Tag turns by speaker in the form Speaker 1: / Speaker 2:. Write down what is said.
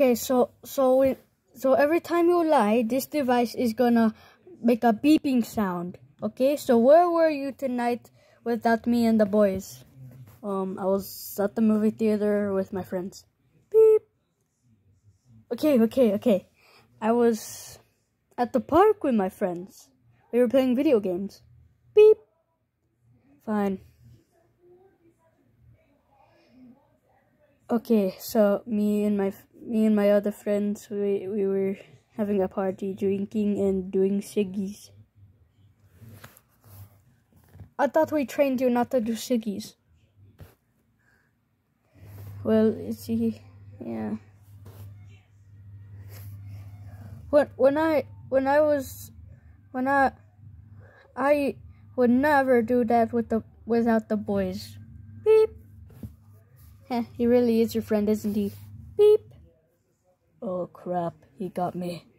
Speaker 1: Okay, so so so every time you lie, this device is gonna make a beeping sound. Okay, so where were you tonight without me and the boys? Um, I was at the movie theater with my friends. Beep. Okay, okay, okay. I was at the park with my friends. We were playing video games. Beep. Fine. Okay, so me and my me and my other friends we we were having a party, drinking and doing ciggies. I thought we trained you not to do ciggies. Well, see, yeah. When when I when I was when I I would never do that with the without the boys. Beep. He really is your friend, isn't he? Beep. Oh crap, he got me.